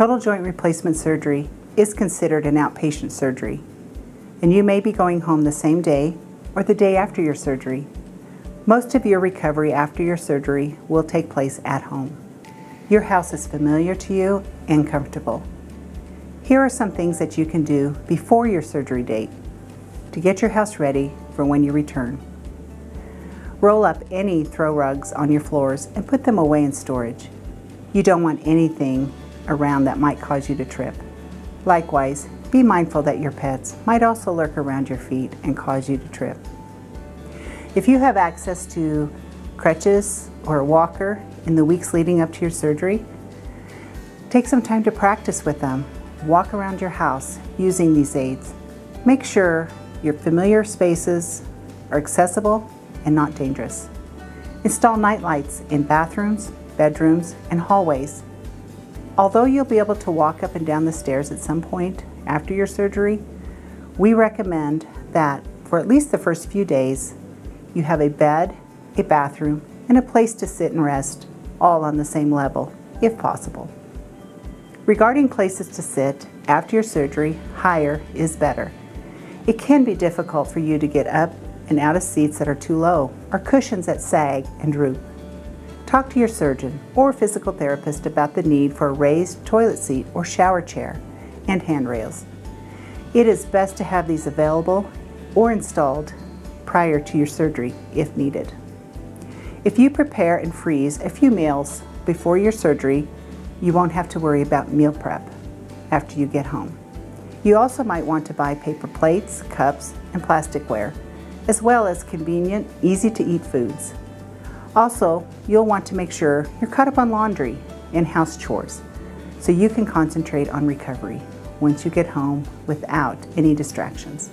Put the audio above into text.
Total joint replacement surgery is considered an outpatient surgery, and you may be going home the same day or the day after your surgery. Most of your recovery after your surgery will take place at home. Your house is familiar to you and comfortable. Here are some things that you can do before your surgery date to get your house ready for when you return. Roll up any throw rugs on your floors and put them away in storage. You don't want anything around that might cause you to trip. Likewise, be mindful that your pets might also lurk around your feet and cause you to trip. If you have access to crutches or a walker in the weeks leading up to your surgery, take some time to practice with them. Walk around your house using these aids. Make sure your familiar spaces are accessible and not dangerous. Install night lights in bathrooms, bedrooms, and hallways. Although you'll be able to walk up and down the stairs at some point after your surgery, we recommend that for at least the first few days, you have a bed, a bathroom, and a place to sit and rest, all on the same level, if possible. Regarding places to sit after your surgery, higher is better. It can be difficult for you to get up and out of seats that are too low or cushions that sag and droop. Talk to your surgeon or physical therapist about the need for a raised toilet seat or shower chair and handrails. It is best to have these available or installed prior to your surgery if needed. If you prepare and freeze a few meals before your surgery, you won't have to worry about meal prep after you get home. You also might want to buy paper plates, cups, and plasticware, as well as convenient, easy to eat foods. Also, you'll want to make sure you're caught up on laundry and house chores so you can concentrate on recovery once you get home without any distractions.